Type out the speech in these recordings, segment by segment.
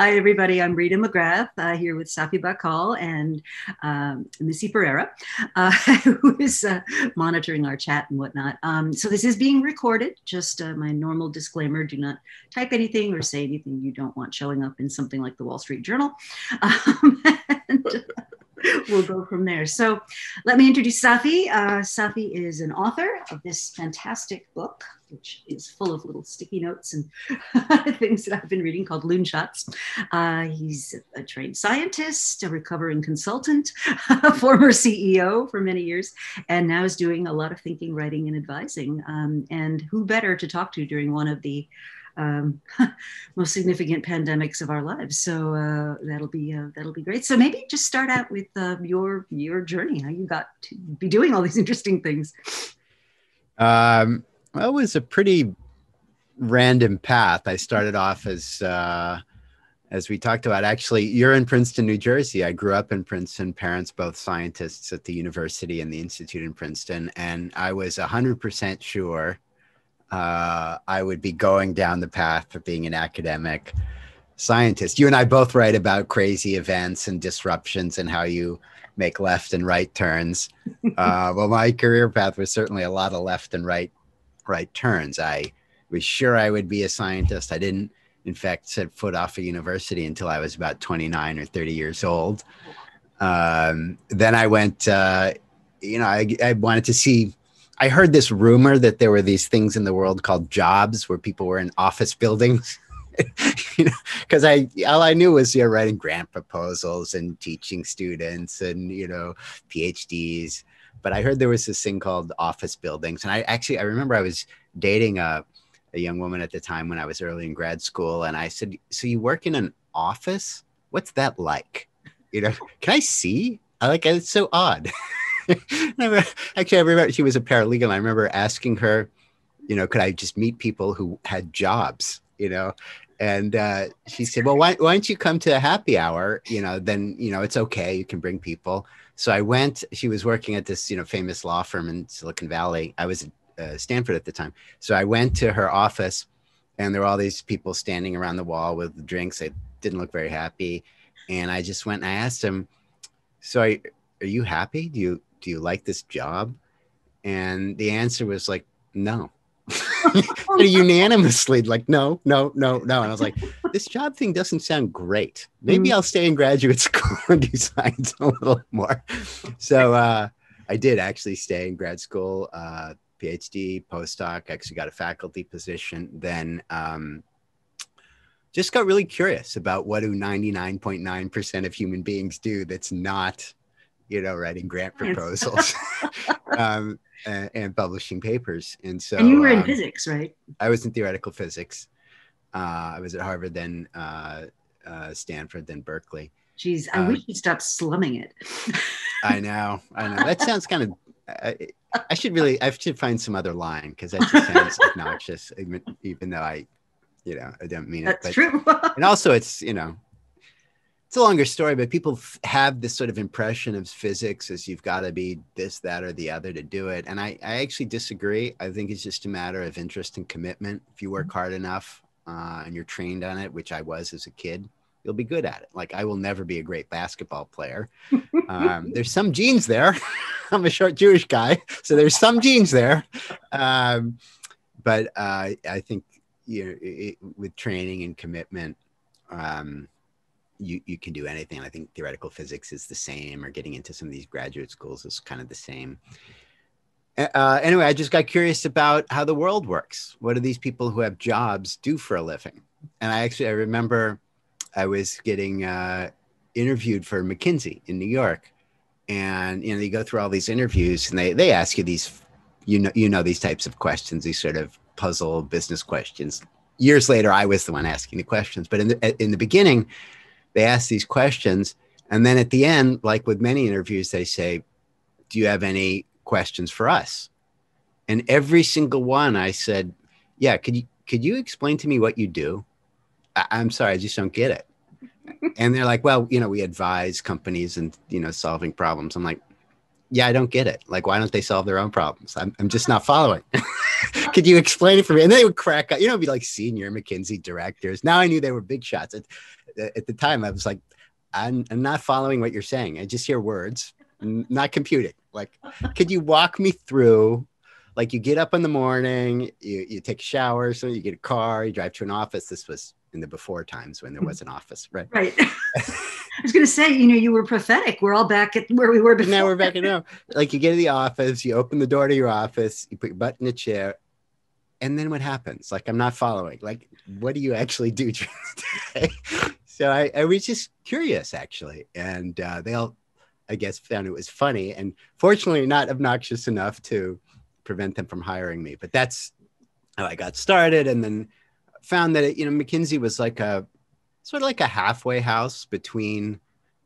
Hi, everybody. I'm Rita McGrath uh, here with Safi Bahcall and um, Missy Pereira, uh, who is uh, monitoring our chat and whatnot. Um, so this is being recorded. Just uh, my normal disclaimer: do not type anything or say anything you don't want showing up in something like the Wall Street Journal. Um, and, we'll go from there. So let me introduce Safi. Uh, Safi is an author of this fantastic book, which is full of little sticky notes and things that I've been reading called Loonshots. Uh, he's a trained scientist, a recovering consultant, a former CEO for many years, and now is doing a lot of thinking, writing, and advising. Um, and who better to talk to during one of the um, most significant pandemics of our lives. So uh, that'll be uh, that'll be great. So maybe just start out with uh, your your journey, how you got to be doing all these interesting things. Um, well, it was a pretty random path. I started off as uh, as we talked about. Actually, you're in Princeton, New Jersey. I grew up in Princeton. Parents both scientists at the university and the institute in Princeton, and I was hundred percent sure uh, I would be going down the path of being an academic scientist. You and I both write about crazy events and disruptions and how you make left and right turns. Uh, well, my career path was certainly a lot of left and right right turns. I was sure I would be a scientist. I didn't, in fact, set foot off a university until I was about 29 or 30 years old. Um, then I went, uh, you know, I, I wanted to see I heard this rumor that there were these things in the world called jobs where people were in office buildings. you know, because I all I knew was you're know, writing grant proposals and teaching students and you know PhDs. But I heard there was this thing called office buildings, and I actually I remember I was dating a a young woman at the time when I was early in grad school, and I said, "So you work in an office? What's that like? You know, can I see? I like it's so odd." actually, I remember she was a paralegal. And I remember asking her, you know, could I just meet people who had jobs, you know? And uh, she said, well, why, why don't you come to a happy hour? You know, then, you know, it's okay. You can bring people. So I went, she was working at this, you know, famous law firm in Silicon Valley. I was at uh, Stanford at the time. So I went to her office and there were all these people standing around the wall with drinks. They didn't look very happy. And I just went and I asked them, so are, are you happy? Do you, do you like this job? And the answer was like, no. unanimously like no no no no and i was like this job thing doesn't sound great maybe mm. i'll stay in graduate school and do science a little more so uh, i did actually stay in grad school uh, phd postdoc actually got a faculty position then um, just got really curious about what do 99.9% of human beings do that's not you know, writing grant proposals um, and, and, publishing papers. And so, and you were in um, physics, right? I was in theoretical physics. Uh, I was at Harvard, then uh, uh, Stanford, then Berkeley. Jeez, I wish um, you'd stop slumming it. I know, I know. That sounds kind of. I, I should really, I should find some other line because that just sounds obnoxious, even, even though I, you know, I don't mean That's it. That's true. and also, it's you know, it's a longer story, but people f- have this sort of impression of physics as you've got to be this, that, or the other to do it. And I, I actually disagree. I think it's just a matter of interest and commitment. If you work mm-hmm. hard enough uh, and you're trained on it, which I was as a kid, you'll be good at it. Like I will never be a great basketball player. Um, there's some genes there. I'm a short Jewish guy, so there's some genes there. Um, but uh, I think you know, it, with training and commitment, um, you, you can do anything. I think theoretical physics is the same, or getting into some of these graduate schools is kind of the same. Uh, anyway, I just got curious about how the world works. What do these people who have jobs do for a living? And I actually I remember I was getting uh, interviewed for McKinsey in New York, and you know you go through all these interviews and they they ask you these you know you know these types of questions, these sort of puzzle business questions. Years later, I was the one asking the questions, but in the in the beginning, they ask these questions and then at the end like with many interviews they say do you have any questions for us? And every single one i said yeah could you could you explain to me what you do? I, i'm sorry i just don't get it. And they're like well you know we advise companies and you know solving problems. I'm like yeah i don't get it like why don't they solve their own problems i'm, I'm just not following could you explain it for me and they would crack up you know be like senior mckinsey directors now i knew they were big shots at the time I was like, I'm, I'm not following what you're saying. I just hear words, not computing. Like, could you walk me through? Like, you get up in the morning, you, you take a shower, so you get a car, you drive to an office. This was in the before times when there was an office, right? Right. I was going to say, you know, you were prophetic. We're all back at where we were before. Now we're back at now. Like, you get to the office, you open the door to your office, you put your butt in a chair, and then what happens? Like, I'm not following. Like, what do you actually do during the day? so I, I was just curious, actually. And uh, they all, I guess, found it was funny and fortunately not obnoxious enough to prevent them from hiring me. But that's how I got started. And then found that, it, you know, McKinsey was like a sort of like a halfway house between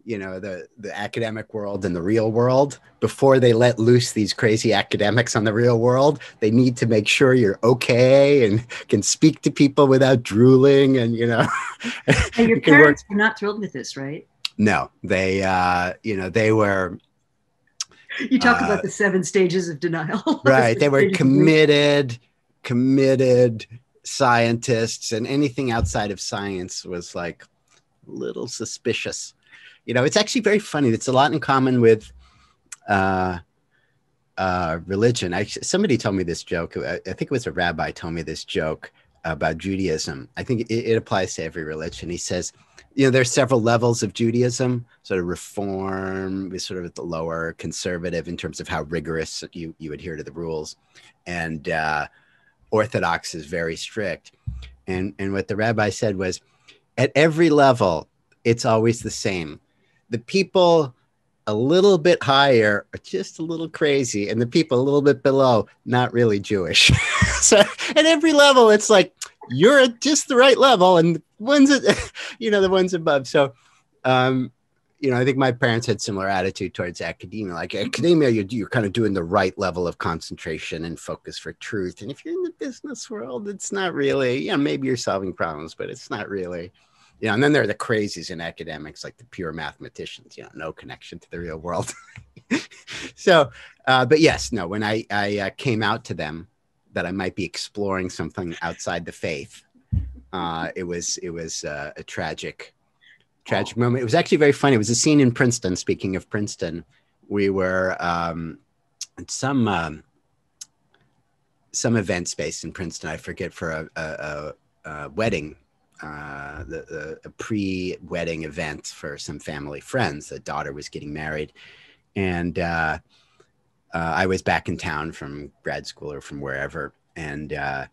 you know the the academic world and the real world. Before they let loose these crazy academics on the real world they need to make sure you're okay and can speak to people without drooling and you know. And your parents were not thrilled with this right? No they uh you know they were you talk uh, about the seven stages of denial. Right they were committed committed scientists and anything outside of science was like a little suspicious you know, it's actually very funny. It's a lot in common with uh, uh, religion. I, somebody told me this joke. I, I think it was a rabbi told me this joke about Judaism. I think it, it, applies to every religion. He says, you know, there's several levels of Judaism. Sort of reform is sort of at the lower, conservative in terms of how rigorous you you adhere to the rules, and uh, Orthodox is very strict. And and what the rabbi said was, at every level, it's always the same the people a little bit higher are just a little crazy, and the people a little bit below, not really Jewish. so at every level, it's like you're at just the right level, and ones you know the ones above. So, um, you know, I think my parents had similar attitude towards academia. Like academia, you're, you're kind of doing the right level of concentration and focus for truth. And if you're in the business world, it's not really. You know, maybe you're solving problems, but it's not really you know, and then there are the crazies in academics, like the pure mathematicians, you know, no connection to the real world. so, uh, but yes, no, when I, I uh, came out to them that I might be exploring something outside the faith, uh, it was, it was uh, a tragic, tragic moment. It was actually very funny. It was a scene in Princeton. Speaking of Princeton, we were um, at some, um, some event space in Princeton. I forget for a, a, a, a wedding uh, the, a pre-wedding event for some family friends. The daughter was getting married, and uh, uh, I was back in town from grad school or from wherever, and uh,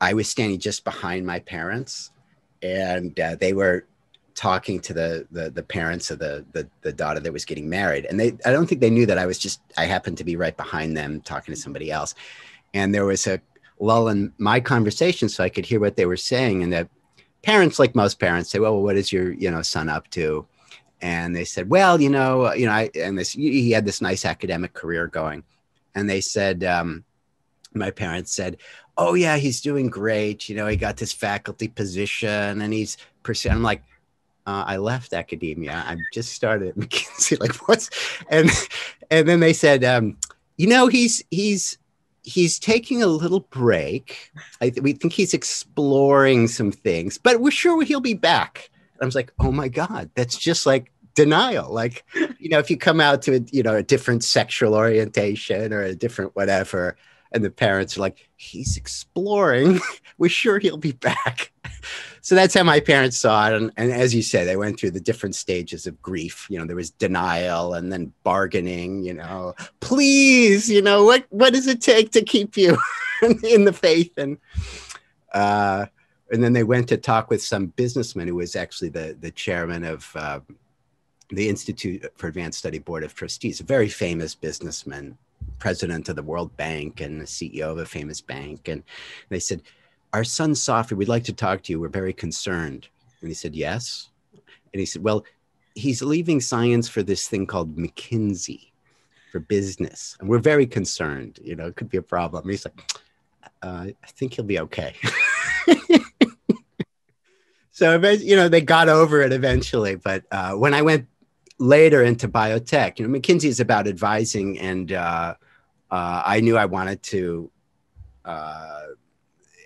I was standing just behind my parents, and uh, they were talking to the, the the parents of the, the the daughter that was getting married, and they I don't think they knew that I was just I happened to be right behind them talking to somebody else, and there was a lull in my conversation so I could hear what they were saying. And that parents, like most parents, say, "Well, what is your you know son up to?" And they said, "Well, you know, you know," I, and this he had this nice academic career going, and they said, um, my parents said, "Oh yeah, he's doing great. You know, he got this faculty position, and he's pursuing." I'm like. Uh, I left academia. I just started at McKinsey. Like what's and and then they said, um, you know, he's he's he's taking a little break. I th- we think he's exploring some things, but we're sure he'll be back. And I was like, oh my God, that's just like denial. Like, you know, if you come out to a, you know, a different sexual orientation or a different whatever, and the parents are like, he's exploring, we're sure he'll be back so that's how my parents saw it. And, and as you say, they went through the different stages of grief. You know, there was denial and then bargaining, you know, please, you know, what, what does it take to keep you in the faith? And, uh, and then they went to talk with some businessman who was actually the, the chairman of uh, the Institute for Advanced Study Board of Trustees, a very famous businessman, president of the World Bank and the CEO of a famous bank. And they said, our son Safi, we'd like to talk to you. We're very concerned. And he said, Yes. And he said, Well, he's leaving science for this thing called McKinsey for business. And we're very concerned. You know, it could be a problem. he's like, uh, I think he'll be okay. so, you know, they got over it eventually. But uh, when I went later into biotech, you know, McKinsey is about advising. And uh, uh I knew I wanted to uh,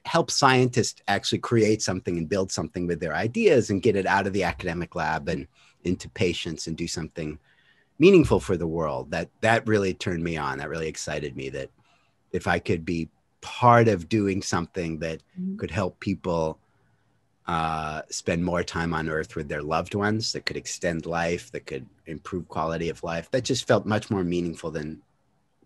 help scientists actually create something and build something with their ideas and get it out of the academic lab and into patients and do something meaningful for the world that that really turned me on that really excited me that if i could be part of doing something that mm-hmm. could help people uh, spend more time on earth with their loved ones that could extend life that could improve quality of life that just felt much more meaningful than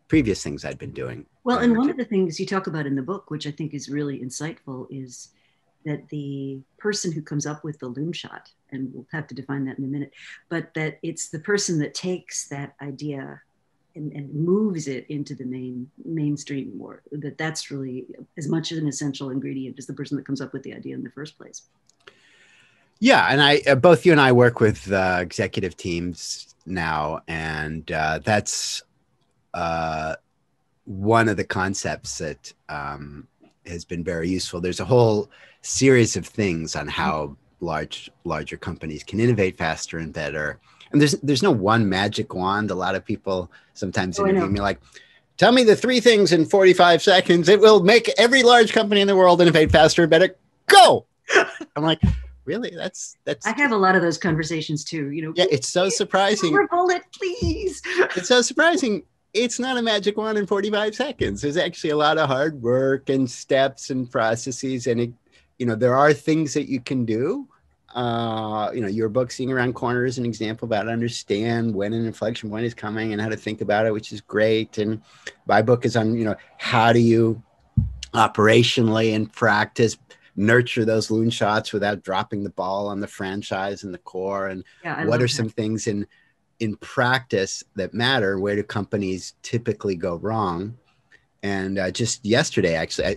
previous things i'd been doing well and one of the things you talk about in the book which i think is really insightful is that the person who comes up with the loon shot and we'll have to define that in a minute but that it's the person that takes that idea and, and moves it into the main mainstream more that that's really as much an essential ingredient as the person that comes up with the idea in the first place. Yeah and i uh, both you and i work with uh, executive teams now and uh, that's uh, one of the concepts that um, has been very useful there's a whole series of things on how large larger companies can innovate faster and better and there's there's no one magic wand. A lot of people sometimes oh, interview me like, "Tell me the three things in 45 seconds. It will make every large company in the world innovate faster and better." Go. I'm like, really? That's that's. I have a lot of those conversations too. You know. Yeah, it's so surprising. bullet, please. it's so surprising. It's not a magic wand in 45 seconds. There's actually a lot of hard work and steps and processes, and it, you know, there are things that you can do uh, you know, your book, Seeing Around Corners, an example about understand when an inflection point is coming and how to think about it, which is great. And my book is on, you know, how do you operationally in practice nurture those loon shots without dropping the ball on the franchise and the core and yeah, what are that. some things in in practice that matter where do companies typically go wrong and uh, just yesterday actually I,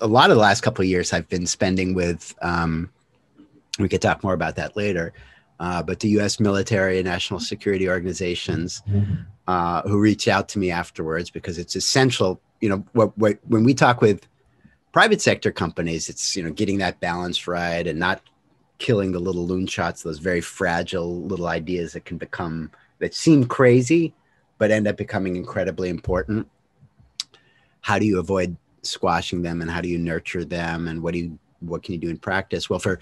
a lot of the last couple of years i've been spending with um, we could talk more about that later. Uh, but the U.S. military and national security organizations uh, who reach out to me afterwards because it's essential. You know, what, what, when we talk with private sector companies, it's you know getting that balance right and not killing the little loon shots, those very fragile little ideas that can become that seem crazy but end up becoming incredibly important. How do you avoid squashing them, and how do you nurture them, and what do you what can you do in practice? Well, for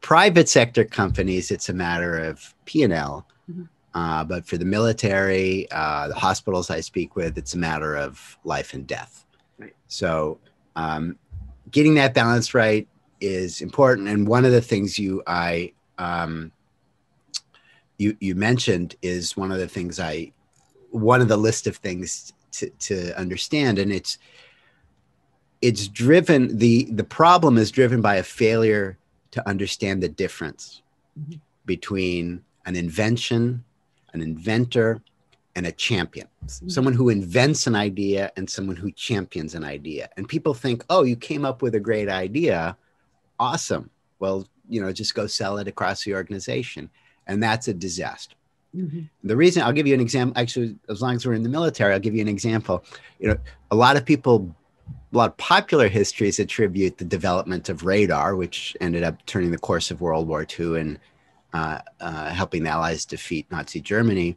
private sector companies, it's a matter of P and L. Mm-hmm. Uh, but for the military, uh, the hospitals I speak with, it's a matter of life and death. Right. So, um, getting that balance right is important. And one of the things you I um, you you mentioned is one of the things I one of the list of things to, to understand, and it's it's driven the the problem is driven by a failure to understand the difference mm-hmm. between an invention, an inventor, and a champion. Mm-hmm. Someone who invents an idea and someone who champions an idea. And people think, oh, you came up with a great idea. Awesome. Well, you know, just go sell it across the organization. And that's a disaster. Mm-hmm. The reason I'll give you an example, actually, as long as we're in the military, I'll give you an example. You know, a lot of people a lot of popular histories attribute the development of radar, which ended up turning the course of World War II and uh, uh, helping the Allies defeat Nazi Germany,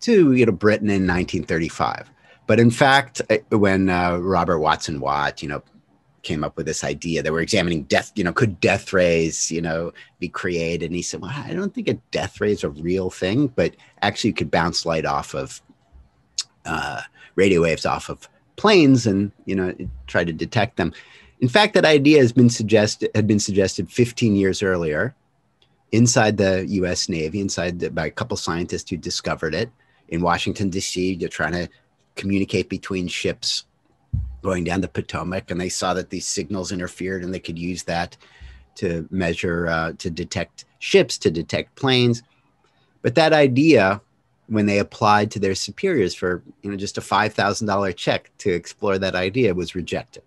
to you know Britain in 1935. But in fact, uh, when uh, Robert Watson Watt, you know, came up with this idea that we're examining death, you know, could death rays, you know, be created? And he said, well, I don't think a death ray is a real thing, but actually you could bounce light off of uh, radio waves off of planes and you know try to detect them. In fact, that idea has been suggested had been suggested 15 years earlier inside the U.S. Navy, inside the, by a couple scientists who discovered it in Washington D.C. They're trying to communicate between ships going down the Potomac, and they saw that these signals interfered, and they could use that to measure uh, to detect ships, to detect planes. But that idea when they applied to their superiors for you know just a $5000 check to explore that idea was rejected.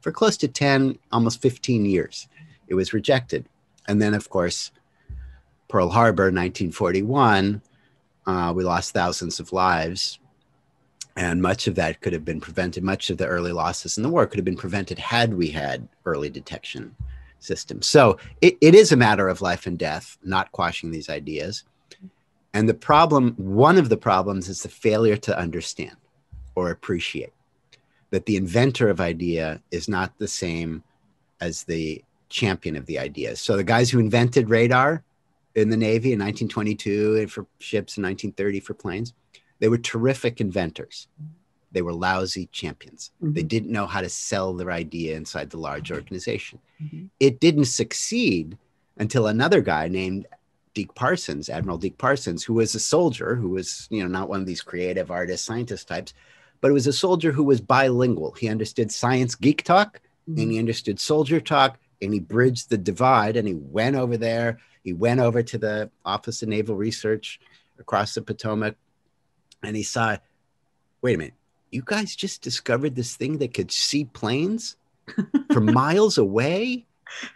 For close to 10 almost 15 years it was rejected. And then of course pearl harbor 1941 uh, we lost thousands of lives and much of that could have been prevented much of the early losses in the war could have been prevented had we had early detection systems so it, it is a matter of life and death not quashing these ideas and the problem, one of the problems is the failure to understand or appreciate. that the inventor of idea is not the same as the champion of the idea. So the guys who invented radar in the Navy in 1922 and for ships in 1930 for planes, they were terrific inventors. They were lousy champions. Mm-hmm. They didn't know how to sell their idea inside the large organization. Mm-hmm. It didn't succeed until another guy named Deak Parsons, Admiral Deak Parsons, who was a soldier, who was, you know, not one of these creative artist scientist types, but it was a soldier who was bilingual. He understood science geek talk mm-hmm. and he understood soldier talk and he bridged the divide and he went over there. He went over to the Office of Naval Research across the Potomac and he saw, wait a minute, you guys just discovered this thing that could see planes from miles away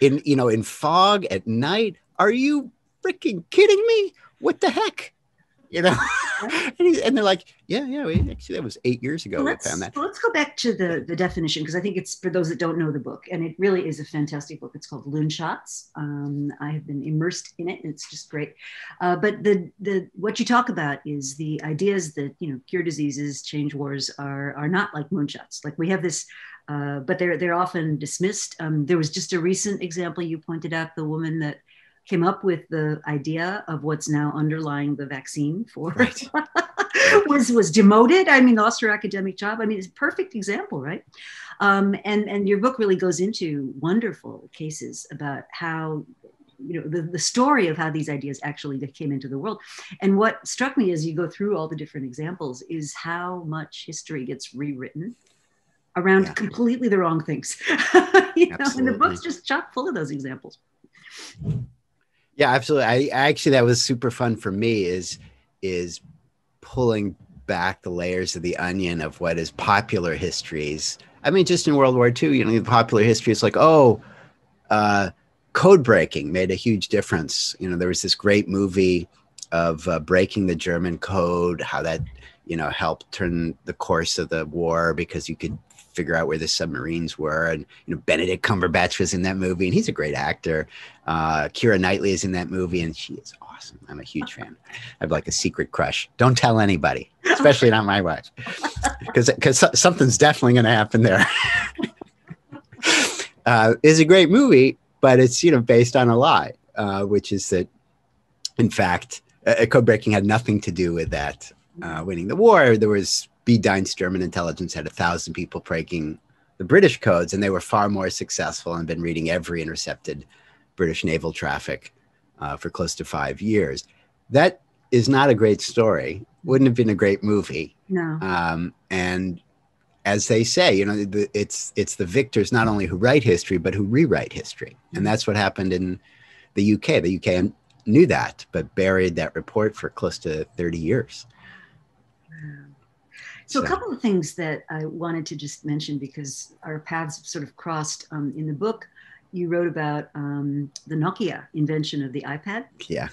in, you know, in fog at night. Are you freaking kidding me? What the heck? You know? And, they're like yeah yeah we, actually that was eight years ago let's, we found that. let's go back to the the definition because i think it's for those that don't know the book and it really is a fantastic book. It's called loonshots um, i have been immersed in it and it's just great. Uh, but the the what you talk about is the ideas that you know cure diseases change wars are are not like moonshots like we have this uh, but they're they're often dismissed. Um, there was just a recent example you pointed out the woman that came up with the idea of what's now underlying the vaccine for right. was was demoted. I mean, lost her academic job. I mean, it's a perfect example, right? Um, and and your book really goes into wonderful cases about how you know the, the story of how these ideas actually came into the world and what struck me as you go through all the different examples is how much history gets rewritten around yeah. completely the wrong things you know and the book's just chock full of those examples yeah, absolutely. I actually that was super fun for me is is pulling back the layers of the onion of what is popular histories. I mean, just in World War II, you know, the popular history is like, oh, uh, code breaking made a huge difference. You know, there was this great movie of uh, breaking the German code, how that you know helped turn the course of the war because you could figure out where the submarines were. And you know, Benedict Cumberbatch was in that movie, and he's a great actor. Uh, Keira Knightley is in that movie, and she is awesome. I'm a huge fan. I have like a secret crush. Don't tell anybody, especially not my wife, because because something's definitely going to happen there. uh, is a great movie, but it's you know based on a lie, uh, which is that, in fact, uh, code breaking had nothing to do with that uh, winning the war. There was B-Dienst German intelligence had a thousand people breaking the British codes, and they were far more successful and been reading every intercepted British naval traffic uh, for close to five years. That is not a great story. Wouldn't have been a great movie. No. Um, and as they say, you know, the, it's it's the victors not only who write history but who rewrite history, and that's what happened in the UK. The UK knew that, but buried that report for close to thirty years. So, so, a couple of things that I wanted to just mention because our paths sort of crossed um, in the book. You wrote about um, the Nokia invention of the iPad. Yeah.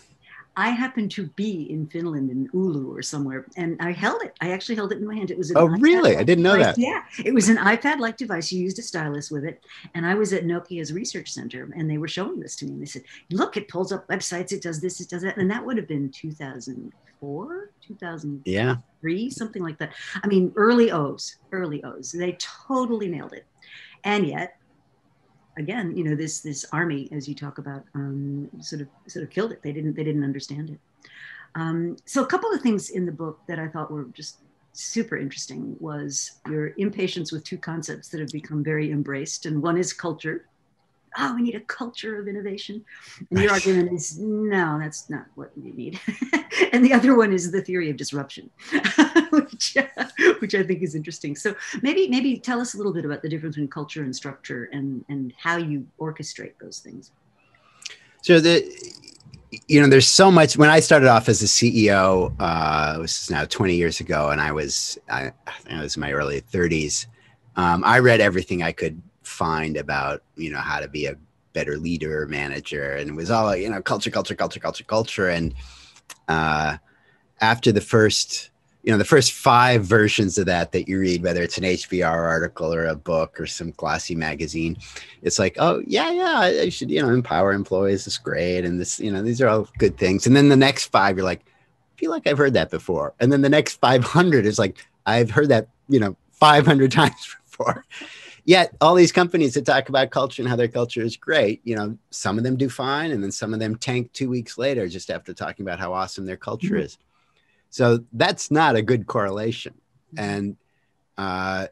I happened to be in Finland in Oulu or somewhere, and I held it. I actually held it in my hand. It was an oh, really? I didn't know device. that. Yeah, it was an iPad-like device. You used a stylus with it, and I was at Nokia's research center, and they were showing this to me. And they said, "Look, it pulls up websites. It does this. It does that." And that would have been 2004, 2003, yeah. something like that. I mean, early O's, early O's. They totally nailed it, and yet again, you know, this this army, as you talk about, um, sort of sort of killed it. They didn't they didn't understand it. Um, so a couple of things in the book that I thought were just super interesting was your impatience with two concepts that have become very embraced, and one is culture, oh, we need a culture of innovation. And your argument is, no, that's not what we need. and the other one is the theory of disruption, which, which I think is interesting. So maybe, maybe tell us a little bit about the difference between culture and structure and, and how you orchestrate those things. So the, you know, there's so much. When I started off as a CEO, uh, it was now 20 years ago, and I was, I, I was in my early 30s. Um, I read everything I could find about you know how to be a better leader manager and it was all you know culture culture culture culture culture and uh, after the first you know the first five versions of that that you read whether it's an hbr article or a book or some glossy magazine it's like oh yeah yeah i should you know empower employees it's great and this you know these are all good things and then the next five you're like I feel like i've heard that before and then the next 500 is like i've heard that you know 500 times before Yet all these companies that talk about culture and how their culture is great, you know, some of them do fine, and then some of them tank two weeks later just after talking about how awesome their culture mm-hmm. is. So that's not a good correlation. Mm-hmm. And uh,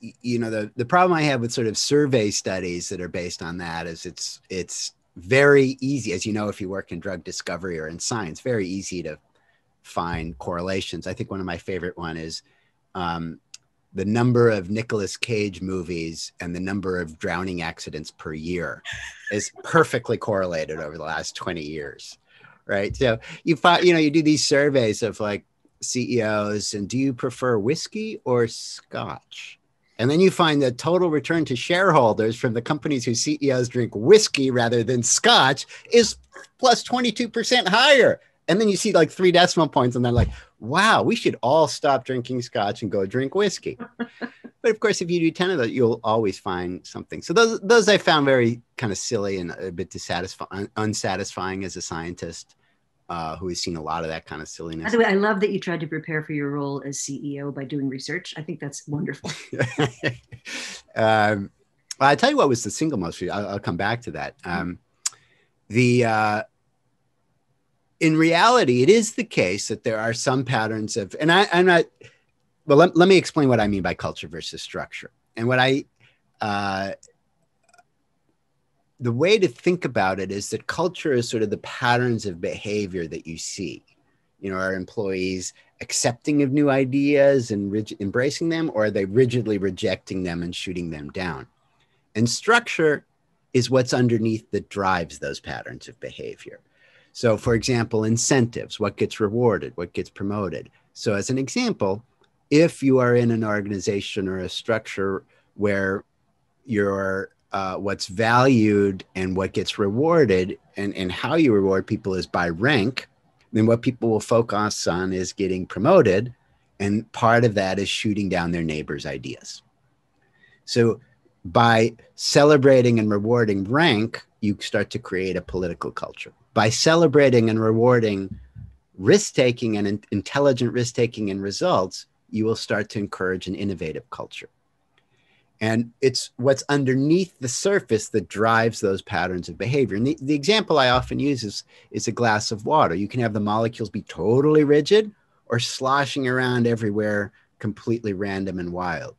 you know, the the problem I have with sort of survey studies that are based on that is it's it's very easy, as you know, if you work in drug discovery or in science, very easy to find correlations. I think one of my favorite one is um, the number of Nicolas Cage movies and the number of drowning accidents per year is perfectly correlated over the last 20 years. Right. So you find, you know, you do these surveys of like CEOs and do you prefer whiskey or scotch? And then you find the total return to shareholders from the companies whose CEOs drink whiskey rather than scotch is plus 22% higher. And then you see like three decimal points, and they're like, wow, we should all stop drinking scotch and go drink whiskey. But of course, if you do 10 of those, you'll always find something. So those, those I found very kind of silly and a bit dissatisfying, unsatisfying as a scientist. Uh, who has seen a lot of that kind of silliness. By the way, I love that you tried to prepare for your role as CEO by doing research. I think that's wonderful. um, well, I tell you what was the single most. I'll, I'll come back to that. Um, the uh, in reality, it is the case that there are some patterns of, and I, am not, well, let, let me explain what I mean by culture versus structure. And what I, uh, the way to think about it is that culture is sort of the patterns of behavior that you see. You know, are employees accepting of new ideas and rig- embracing them, or are they rigidly rejecting them and shooting them down? And structure is what's underneath that drives those patterns of behavior. So, for example, incentives, what gets rewarded, what gets promoted. So, as an example, if you are in an organization or a structure where your uh, what's valued and what gets rewarded and, and how you reward people is by rank, then what people will focus on is getting promoted. And part of that is shooting down their neighbors' ideas. So by celebrating and rewarding rank, you start to create a political culture by celebrating and rewarding risk taking and in- intelligent risk taking and results, you will start to encourage an innovative culture. And it's what's underneath the surface that drives those patterns of behavior. And the, the example I often use is, is a glass of water. You can have the molecules be totally rigid or sloshing around everywhere, completely random and wild.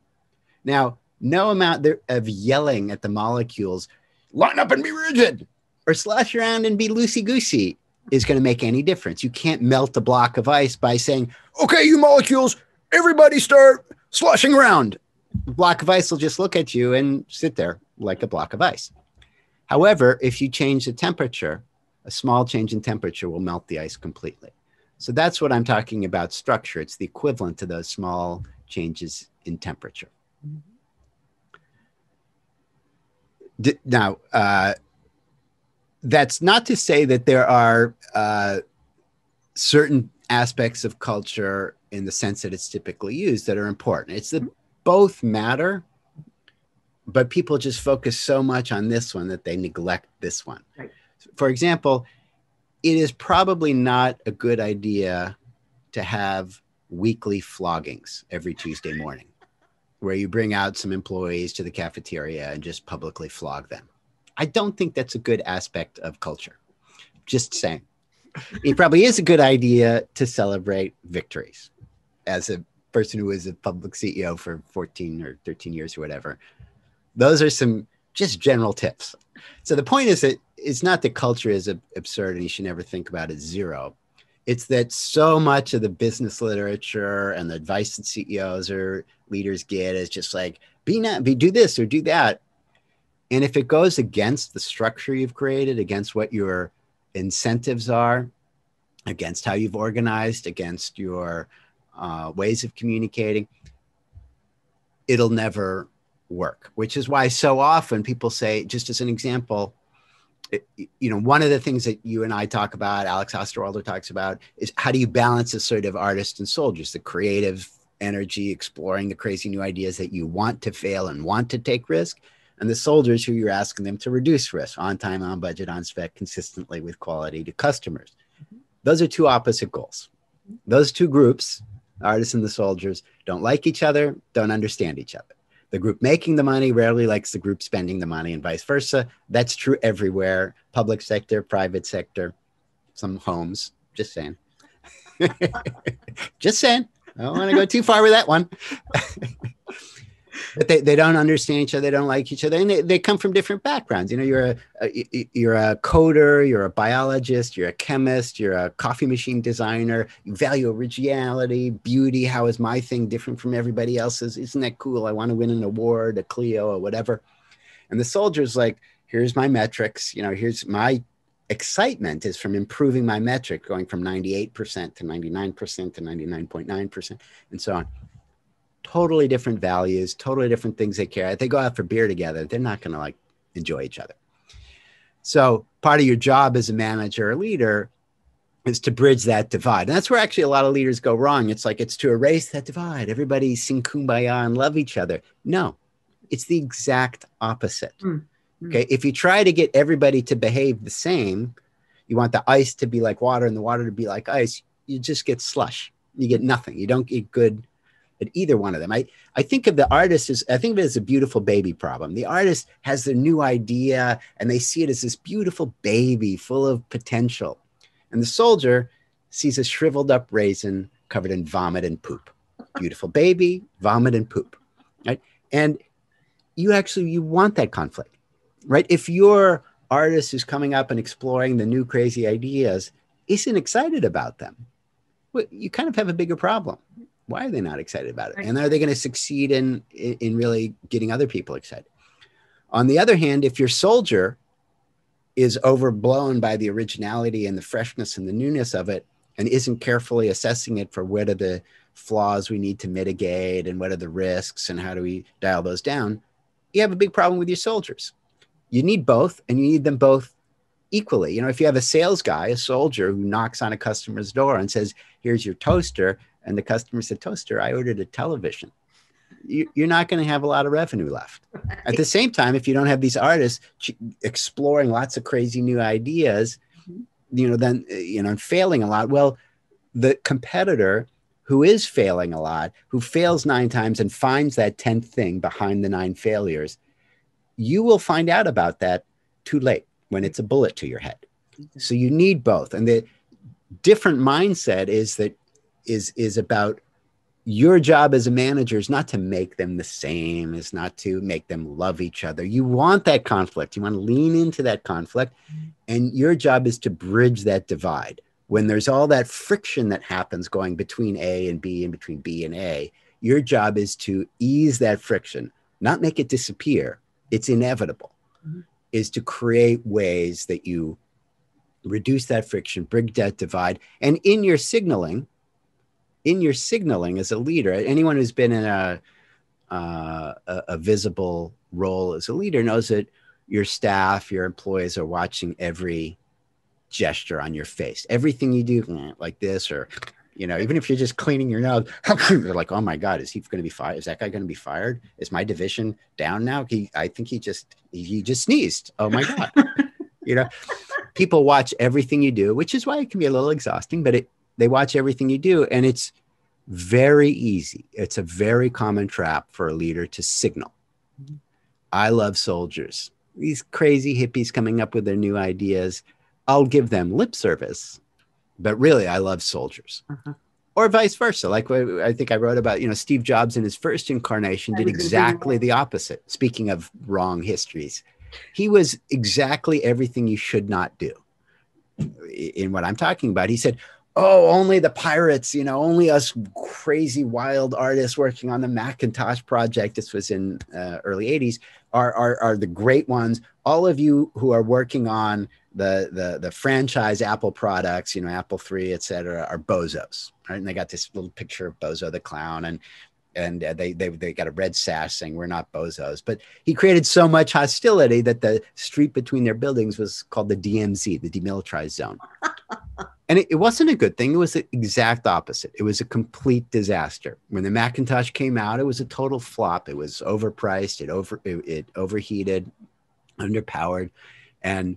Now, no amount of yelling at the molecules, line up and be rigid, or slosh around and be loosey goosey is going to make any difference. You can't melt a block of ice by saying, okay, you molecules, everybody start sloshing around. The block of ice will just look at you and sit there like a block of ice. However, if you change the temperature, a small change in temperature will melt the ice completely. So that's what I'm talking about structure. It's the equivalent to those small changes in temperature. Now, uh, that's not to say that there are uh, certain aspects of culture in the sense that it's typically used that are important. It's that mm-hmm. both matter, but people just focus so much on this one that they neglect this one. Right. For example, it is probably not a good idea to have weekly floggings every Tuesday morning where you bring out some employees to the cafeteria and just publicly flog them. I don't think that's a good aspect of culture. Just saying. it probably is a good idea to celebrate victories as a person who was a public CEO for 14 or 13 years or whatever. Those are some just general tips. So the point is that it's not that culture is absurd and you should never think about it zero. It's that so much of the business literature and the advice that CEOs or leaders get is just like be not be do this or do that and if it goes against the structure you've created, against what your incentives are, against how you've organized, against your uh, ways of communicating, it'll never work. Which is why so often people say, just as an example, it, you know, one of the things that you and I talk about, Alex Osterwalder talks about, is how do you balance the sort of artist and soldiers, the creative energy, exploring the crazy new ideas that you want to fail and want to take risk, and the soldiers who you're asking them to reduce risk on time, on budget, on spec, consistently with quality to customers. Those are two opposite goals. Those two groups, artists and the soldiers, don't like each other, don't understand each other. The group making the money rarely likes the group spending the money, and vice versa. That's true everywhere public sector, private sector, some homes. Just saying. Just saying. I don't want to go too far with that one. but they, they don't understand each other. They don't like each other, and they, they come from different backgrounds. You know, you're a, a you're a coder, you're a biologist, you're a chemist, you're a coffee machine designer. You value originality, beauty. How is my thing different from everybody else's? Isn't that cool? I want to win an award, a Clio, or whatever. And the soldier's like, here's my metrics. You know, here's my excitement is from improving my metric, going from 98% to 99% to 99.9%, and so on. Totally different values, totally different things they care. If they go out for beer together, they're not going to like enjoy each other. So, part of your job as a manager or leader is to bridge that divide. And that's where actually a lot of leaders go wrong. It's like it's to erase that divide. Everybody sing kumbaya and love each other. No, it's the exact opposite. Mm. Hmm. Okay. If you try to get everybody to behave the same, you want the ice to be like water and the water to be like ice, you just get slush. You get nothing. You don't get good at either one of them. I, I think of the artist as I think of it as a beautiful baby problem. The artist has their new idea and they see it as this beautiful baby full of potential. And the soldier sees a shriveled up raisin covered in vomit and poop. Beautiful baby, vomit and poop. Right. And you actually you want that conflict right? If your artist who's coming up and exploring the new crazy ideas isn't excited about them, well, you kind of have a bigger problem. Why are they not excited about it? And are they going to succeed in, in really getting other people excited? On the other hand, if your soldier is overblown by the originality and the freshness and the newness of it and isn't carefully assessing it for what are the flaws we need to mitigate and what are the risks and how do we dial those down, you have a big problem with your soldiers you need both and you need them both equally. You know, if you have a sales guy, a soldier who knocks on a customer's door and says, Here's your toaster, and the customer said, Toaster, I ordered a television. You, are not going to have a lot of revenue left. Right. At the same time, if you don't have these artists exploring lots of crazy new ideas, mm-hmm. you know, then, you know, failing a lot, well, the competitor who is failing a lot, who fails nine times and finds that 10th thing behind the nine failures, you will find out about that too late when it's a bullet to your head. So you need both. And the different mindset is that is is about your job as a manager is not to make them the same, is not to make them love each other. You want that conflict. You want to lean into that conflict. And your job is to bridge that divide. When there's all that friction that happens going between A and B and between B and A, your job is to ease that friction, not make it disappear, it's inevitable, mm-hmm. is to create ways that you reduce that friction, bridge that divide. And in your signaling, in your signaling as a leader, anyone who's been in a, uh, a, a visible role as a leader knows that your staff, your employees are watching every gesture on your face. Everything you do, like this or you know, even if you're just cleaning your nose, they're like, "Oh my God, is he going to be fired? Is that guy going to be fired? Is my division down now?" He, I think he just he just sneezed. Oh my God, you know, people watch everything you do, which is why it can be a little exhausting. But it they watch everything you do, and it's very easy. It's a very common trap for a leader to signal. I love soldiers. These crazy hippies coming up with their new ideas. I'll give them lip service but really I love soldiers. Uh-huh. Or vice versa. Like I think I wrote about, you know, Steve Jobs in his first incarnation did exactly the opposite. Speaking of wrong histories, he was exactly everything you should not do. In what I'm talking about, he said, oh, only the pirates, you know, only us crazy wild artists working on the Macintosh project. This was in uh, early 80s, are, are, are the great ones. All of you who are working on the the the franchise Apple products, you know, Apple Three, et cetera, are bozos, right? And they got this little picture of Bozo the clown, and and uh, they they they got a red sash saying we're not bozos. But he created so much hostility that the street between their buildings was called the DMZ, the demilitarized zone. And it, it, wasn't a good thing. It was the exact opposite. It was a complete disaster. When the Macintosh came out, it was a total flop. It was overpriced. It over it, it overheated, underpowered, and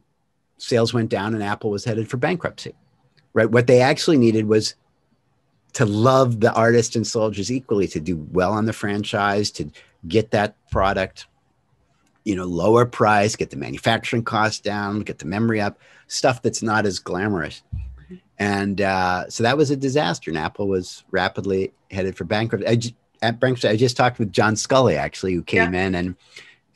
sales went down and Apple was headed for bankruptcy. Right? What they actually needed was to love the artists and soldiers equally, to do well on the franchise, to get that product, you know, lower price, get the manufacturing cost down, get the memory up, stuff that's not as glamorous. And uh, so that was a disaster. And Apple was rapidly headed for bankruptcy. I, at bankruptcy, I just talked with John Sculley, actually, who came yeah. in and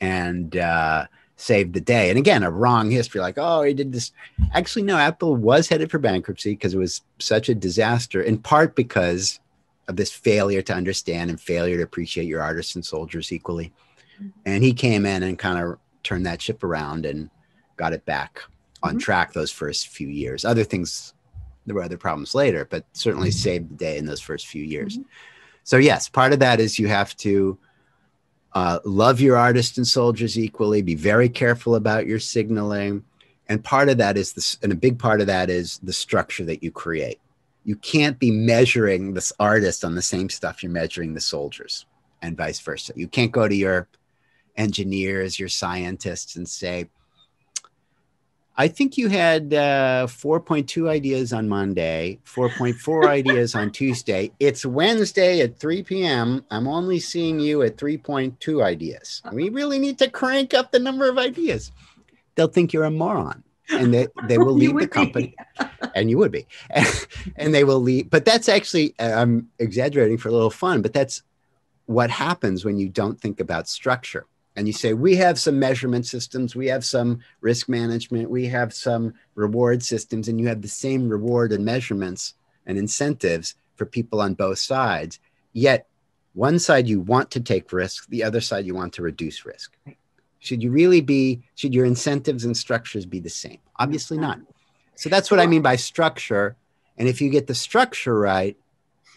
and uh, saved the day. And again, a wrong history, like, oh, he did this. Actually, no, Apple was headed for bankruptcy because it was such a disaster, in part because of this failure to understand and failure to appreciate your artists and soldiers equally. And he came in and kind of turned that ship around and got it back on mm-hmm. track those first few years. Other things, there were other problems later, but certainly mm-hmm. saved the day in those first few years. Mm-hmm. So, yes, part of that is you have to uh, love your artists and soldiers equally. Be very careful about your signaling. And part of that is this, and a big part of that is the structure that you create. You can't be measuring this artist on the same stuff you're measuring the soldiers, and vice versa. You can't go to your engineers, your scientists, and say, I think you had uh, 4.2 ideas on Monday, 4.4 ideas on Tuesday. It's Wednesday at 3 p.m. I'm only seeing you at 3.2 ideas. We really need to crank up the number of ideas. They'll think you're a moron and they, they will leave the company. and you would be. and they will leave. But that's actually, I'm exaggerating for a little fun, but that's what happens when you don't think about structure and you say we have some measurement systems we have some risk management we have some reward systems and you have the same reward and measurements and incentives for people on both sides yet one side you want to take risk the other side you want to reduce risk. Should you really be should your incentives and structures be the same? Obviously not. So that's what i mean by structure and if you get the structure right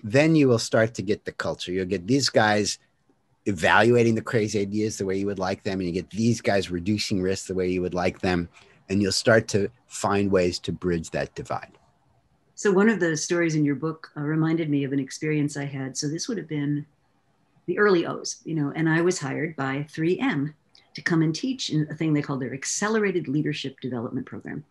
then you will start to get the culture. You'll get these guys evaluating the crazy ideas the way you would like them and you get these guys reducing risk the way you would like them and you'll start to find ways to bridge that divide. So one of the stories in your book uh, reminded me of an experience i had. So this would have been the early o's you know and i was hired by 3m to come and teach in a thing they called their Accelerated Leadership Development Program.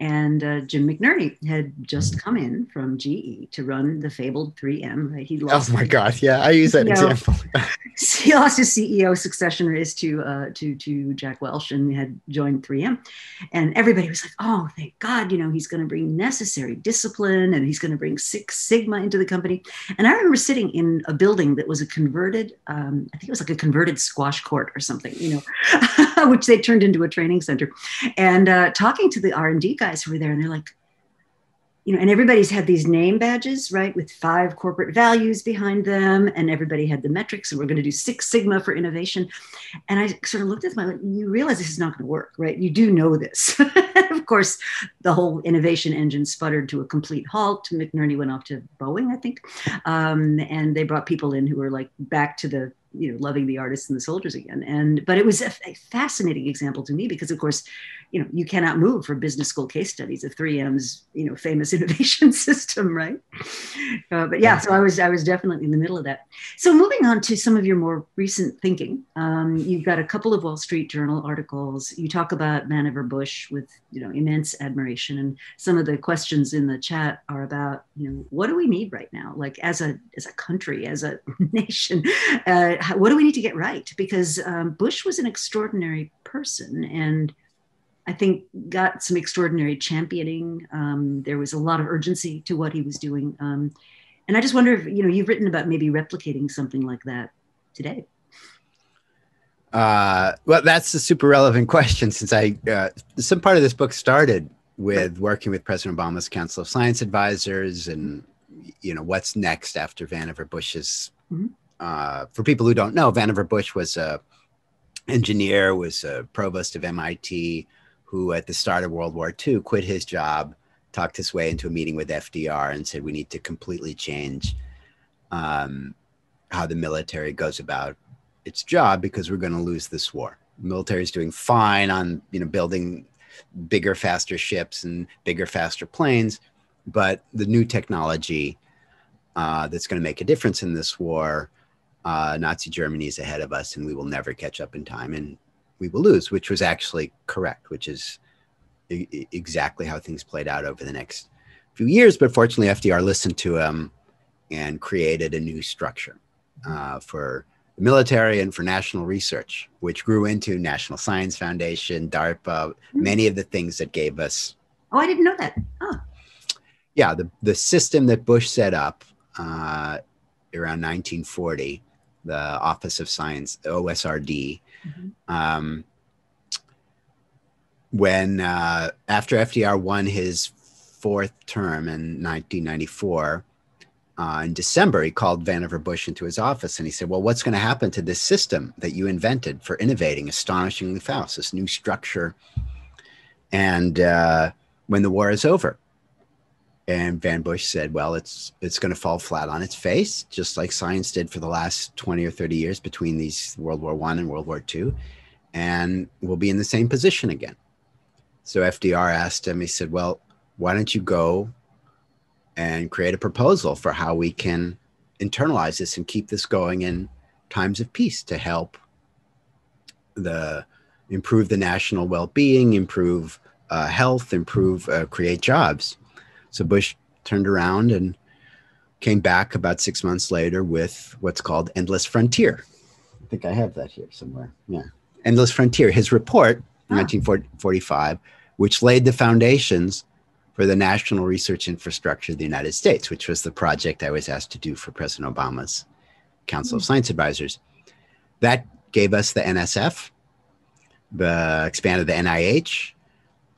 And uh, Jim McNerney had just come in from GE to run the fabled 3M. Right? He lost. Oh my God! Yeah, I use that you example. he lost his CEO succession race to uh, to to Jack Welch and had joined 3M, and everybody was like, "Oh, thank God! You know, he's going to bring necessary discipline and he's going to bring Six Sigma into the company." And I remember sitting in a building that was a converted, um, I think it was like a converted squash court or something, you know, which they turned into a training center. And uh, talking to the R and D guys who were there, and they're like, you know, and everybody's had these name badges, right, with five corporate values behind them, and everybody had the metrics, and we're going to do Six Sigma for innovation. And I sort of looked at them, like, you realize this is not going to work, right? You do know this. of course, the whole innovation engine sputtered to a complete halt. McNerney went off to Boeing, I think, um, and they brought people in who were like back to the you know loving the artists and the soldiers again. And but it was a, a, fascinating example to me because of course you know you cannot move for business school case studies of 3m's you know famous innovation system right? Uh, but yeah. so i was i was definitely in the middle of that. So moving on to some of your more recent thinking um, you've got a couple of wall street journal articles. You talk about vannevar bush with you know immense admiration. And some of the questions in the chat are about you know what do we need right now? Like as a as a country as a nation uh, what do we need to get right? Because um, Bush was an extraordinary person and I think got some extraordinary championing. Um, there was a lot of urgency to what he was doing. Um, and I just wonder if, you know, you've written about maybe replicating something like that today. Uh, well, that's a super relevant question since I, uh, some part of this book started with working with President Obama's Council of Science Advisors and, you know, what's next after Vannevar Bush's mm-hmm uh, for people who don't know, Vannevar Bush was a engineer, was a provost of MIT, who at the start of World War II quit his job, talked his way into a meeting with FDR, and said we need to completely change um, how the military goes about its job because we're going to lose this war. The military is doing fine on you know building bigger, faster ships and bigger, faster planes, but the new technology uh, that's going to make a difference in this war uh, Nazi Germany is ahead of us and we will never catch up in time and we will lose, which was actually correct, which is I- exactly how things played out over the next few years. But fortunately, FDR listened to him and created a new structure uh, for the military and for national research, which grew into National Science Foundation, DARPA, mm-hmm. many of the things that gave us. Oh, I didn't know that. Oh. Yeah, the, the system that Bush set up uh, around 1940, the Office of Science, OSRD, mm-hmm. um, when uh, after FDR won his fourth term in 1994, uh, in December, he called Vannevar Bush into his office and he said, Well, what's going to happen to this system that you invented for innovating astonishingly fast, this new structure? And uh, when the war is over, and Van Bush said, "Well, it's it's going to fall flat on its face, just like science did for the last twenty or thirty years between these World War One and World War Two, and we'll be in the same position again." So FDR asked him. He said, "Well, why don't you go and create a proposal for how we can internalize this and keep this going in times of peace to help the improve the national well-being, improve uh, health, improve uh, create jobs." So Bush turned around and came back about six months later with what's called Endless Frontier. I think I have that here somewhere. Yeah. Endless Frontier, his report, in 1945, which laid the foundations for the national research infrastructure of the United States, which was the project I was asked to do for President Obama's Council mm-hmm. of Science Advisors. That gave us the NSF, the expanded the NIH,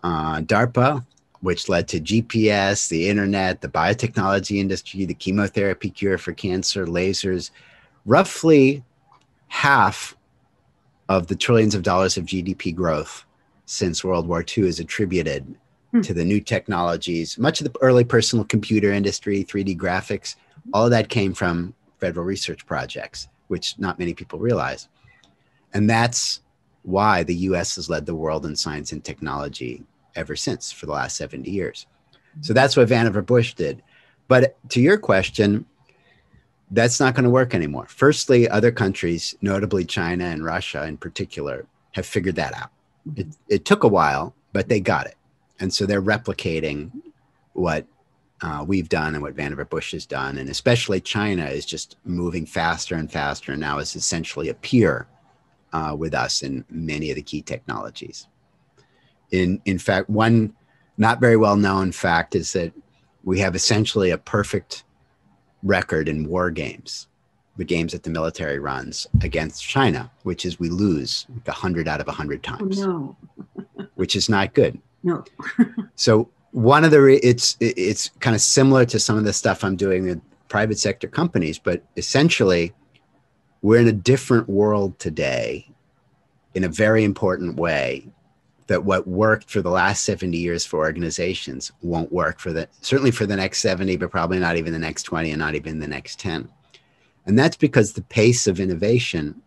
uh, DARPA, which led to GPS, the internet, the biotechnology industry, the chemotherapy cure for cancer, lasers. Roughly half of the trillions of dollars of GDP growth since World War II is attributed hmm. to the new technologies. Much of the early personal computer industry, 3D graphics, all of that came from federal research projects, which not many people realize. And that's why the US has led the world in science and technology ever since for the last 70 years. So that's what Vannevar Bush did. But to your question, that's not going to work anymore. Firstly, other countries, notably China and Russia in particular, have figured that out. It, it took a while, but they got it. And so they're replicating what uh, we've done and what Vannevar Bush has done. And especially China is just moving faster and faster and now is essentially a peer uh, with us in many of the key technologies. In in fact, one not very well known fact is that we have essentially a perfect record in war games, the games that the military runs against China, which is we lose like 100 out of 100 times. Oh, no. which is not good. No. so one of the re- it's it's kind of similar to some of the stuff I'm doing with private sector companies, but essentially we're in a different world today in a very important way that what worked for the last 70 years for organizations won't work for the certainly for the next 70 but probably not even the next 20 and not even the next 10 and that's because the pace of innovation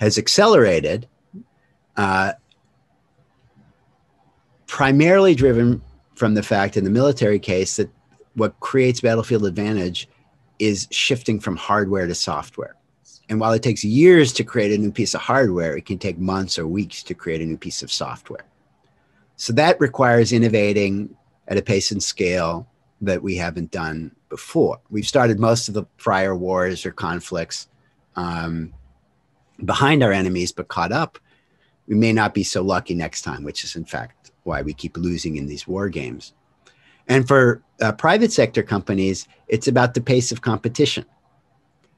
has accelerated uh, primarily driven from the fact in the military case that what creates battlefield advantage is shifting from hardware to software and while it takes years to create a new piece of hardware, it can take months or weeks to create a new piece of software. So that requires innovating at a pace and scale that we haven't done before. We've started most of the prior wars or conflicts um, behind our enemies, but caught up. We may not be so lucky next time, which is in fact why we keep losing in these war games. And for uh, private sector companies, it's about the pace of competition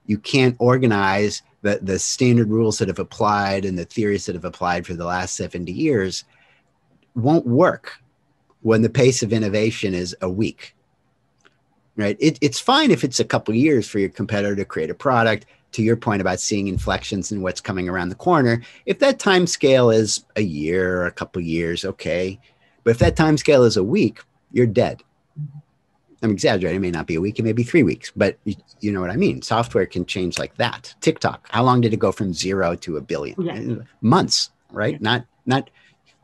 you can't organize the, the standard rules that have applied and the theories that have applied for the last 70 years won't work when the pace of innovation is a week right? It, it's fine if it's a couple years for your competitor to create a product to your point about seeing inflections and in what's coming around the corner. If that time scale is a year or a couple years okay. But if that time scale is a week you're dead I'm exaggerating. It may not be a week. It may be three weeks, but you, you, know what I mean. Software can change like that. TikTok. How long did it go from zero to a billion? Yeah. Months, right? Yeah. Not not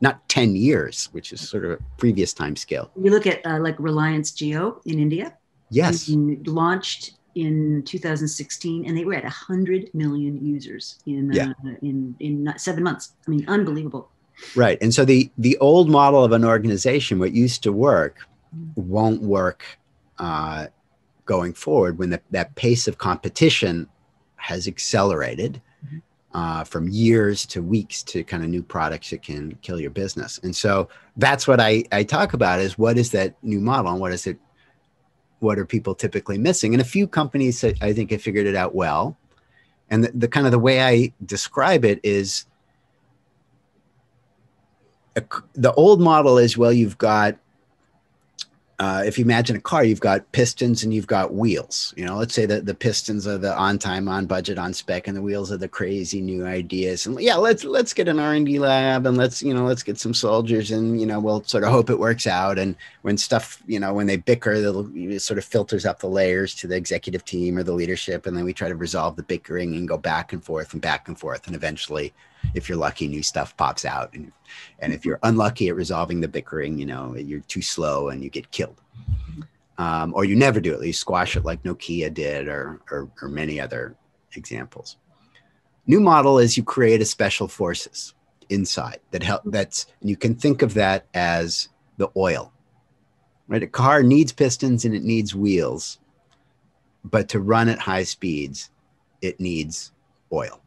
not ten years, which is sort of a previous time scale. You look at uh, like Reliance Jio in India. Yes. Launched in 2016, and they were at 100 million users in yeah. uh, in in seven months. I mean, unbelievable. Right, and so the the old model of an organization, what used to work, won't work uh, going forward when the, that pace of competition has accelerated mm-hmm. uh, from years to weeks to kind of new products that can kill your business. And so that's what I, I talk about is what is that new model and what is it? What are people typically missing? And a few companies I think have figured it out well. And the, the kind of the way I describe it is a, the old model is well, you've got uh, if you imagine a car, you've got pistons and you've got wheels. You know, let's say that the pistons are the on time, on budget, on spec, and the wheels are the crazy new ideas. And yeah, let's let's get an R and D lab and let's you know let's get some soldiers and you know we'll sort of hope it works out. And when stuff you know when they bicker, it sort of filters up the layers to the executive team or the leadership, and then we try to resolve the bickering and go back and forth and back and forth, and eventually if you're lucky, new stuff pops out. And, and if you're unlucky at resolving the bickering, you know, you're too slow and you get killed. Um, or you never do it. You squash it like Nokia did or, or, or many other examples. New model is you create a special forces inside that help that's and you can think of that as the oil right a car needs pistons and it needs wheels but to run at high speeds it needs oil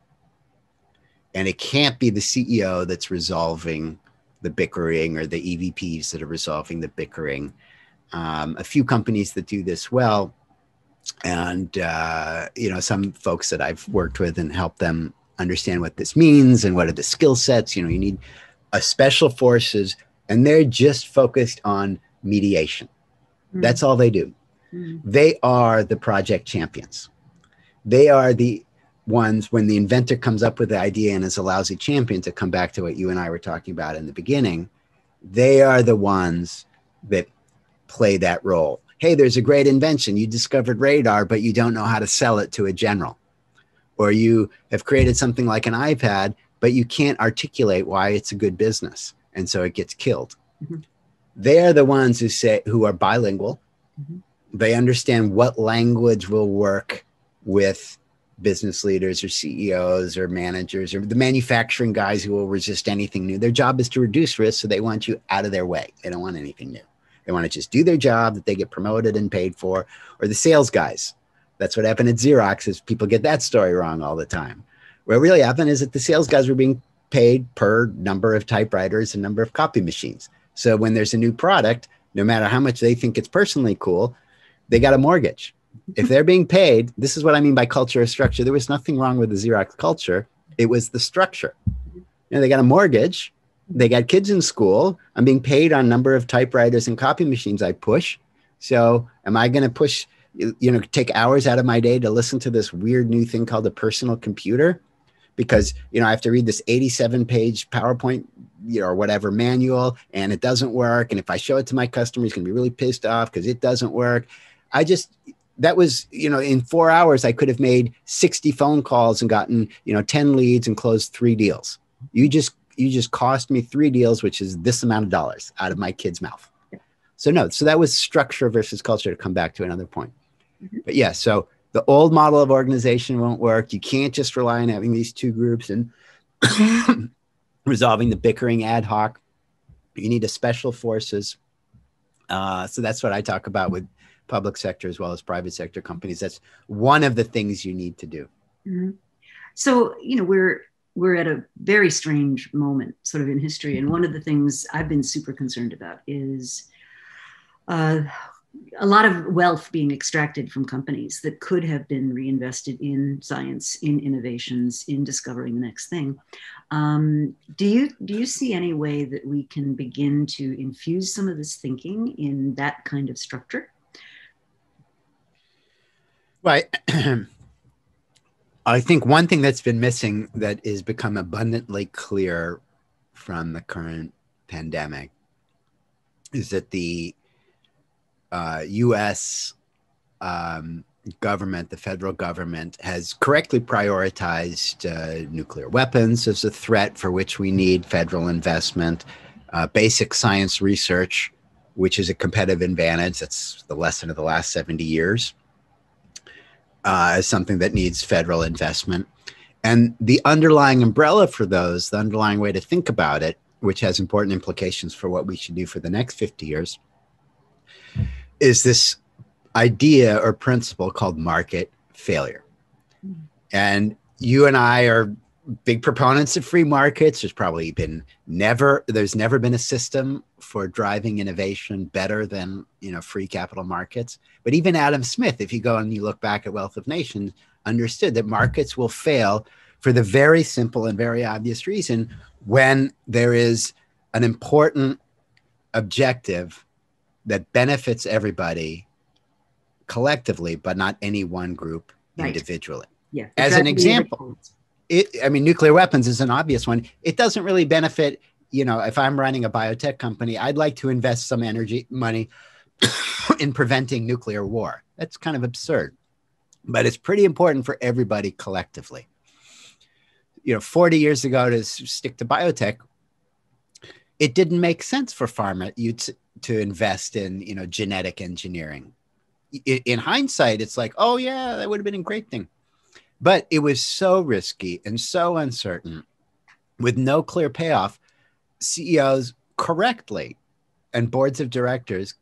and it can't be the CEO that's resolving the bickering or the EVPs that are resolving the bickering. Um, a few companies that do this well, and uh, you know some folks that I've worked with and helped them understand what this means and what are the skill sets. You know, you need a special forces, and they're just focused on mediation. Mm. That's all they do. Mm. They are the project champions. They are the ones when the inventor comes up with the idea and is a lousy champion to come back to what you and I were talking about in the beginning, they are the ones that play that role. Hey, there's a great invention. You discovered radar, but you don't know how to sell it to a general. Or you have created something like an iPad, but you can't articulate why it's a good business. And so it gets killed. Mm-hmm. They are the ones who say who are bilingual. Mm-hmm. They understand what language will work with business leaders or CEOs or managers or the manufacturing guys who will resist anything new. Their job is to reduce risk, so they want you out of their way. They don't want anything new. They want to just do their job that they get promoted and paid for. Or the sales guys. That's what happened at Xerox. Is people get that story wrong all the time. What really happened is that the sales guys were being paid per number of typewriters and number of copy machines. So when there's a new product, no matter how much they think it's personally cool, they got a mortgage if they're being paid, this is what I mean by culture or structure. There was nothing wrong with the Xerox culture. It was the structure. You know, they got a mortgage, they got kids in school. I'm being paid on number of typewriters and copy machines I push. So am I going to push, you know, take hours out of my day to listen to this weird new thing called a personal computer? Because, you know, I have to read this 87 page PowerPoint, you know, or whatever manual and it doesn't work. And if I show it to my customer, he's going to be really pissed off because it doesn't work. I just, that was you know in four hours i could have made 60 phone calls and gotten you know 10 leads and closed three deals. You just you just cost me three deals which is this amount of dollars out of my kid's mouth. So no so that was structure versus culture to come back to another point. Mm-hmm. but yeah so the old model of organization won't work. You can't just rely on having these two groups and resolving the bickering ad hoc. You need a special forces. Uh, so that's what i talk about with public sector as well as private sector companies. That's one of the things you need to do. Mm-hmm. So, you know, we're we're at a very strange moment sort of in history. And one of the things I've been super concerned about is uh, a lot of wealth being extracted from companies that could have been reinvested in science, in innovations, in discovering the next thing. Um, do you do you see any way that we can begin to infuse some of this thinking in that kind of structure? Right. I think one thing that's been missing that is become abundantly clear from the current pandemic is that the uh, U.S. Um, government, the federal government, has correctly prioritized uh, nuclear weapons as a threat for which we need federal investment, uh, basic science research, which is a competitive advantage. That's the lesson of the last 70 years uh, as something that needs federal investment. And the underlying umbrella for those, the underlying way to think about it, which has important implications for what we should do for the next 50 years, is this idea or principle called market failure. And you and I are big proponents of free markets. There's probably been never there's never been a system for driving innovation better than you know free capital markets. But even Adam Smith, if you go and you look back at Wealth of Nations, understood that markets will fail for the very simple and very obvious reason when there is an important objective that benefits everybody collectively, but not any one group right. individually. Yeah. As an example, it, I mean, nuclear weapons is an obvious one. It doesn't really benefit, you know, if I'm running a biotech company, I'd like to invest some energy money in preventing nuclear war. That's kind of absurd, but it's pretty important for everybody collectively. You know, 40 years ago to stick to biotech, it didn't make sense for pharma you to, to invest in, you know, genetic engineering. In, in hindsight, it's like, oh yeah, that would have been a great thing but it was so risky and so uncertain with no clear payoff. CEOs correctly and boards of directors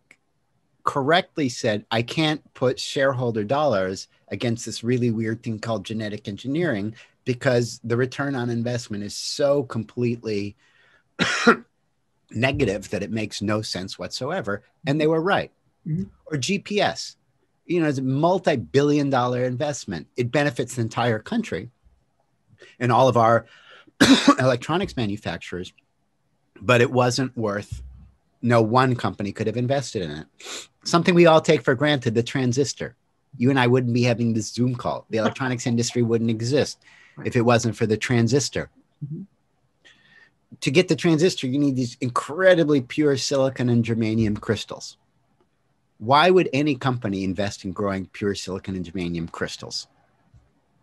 correctly said, I can't put shareholder dollars against this really weird thing called genetic engineering because the return on investment is so completely negative that it makes no sense whatsoever. And they were right. Mm-hmm. Or GPS you know, it's a multi-billion dollar investment. It benefits the entire country and all of our electronics manufacturers, but it wasn't worth no one company could have invested in it. Something we all take for granted, the transistor. You and I wouldn't be having this Zoom call. The electronics industry wouldn't exist if it wasn't for the transistor. Mm-hmm. To get the transistor, you need these incredibly pure silicon and germanium crystals why would any company invest in growing pure silicon and germanium crystals?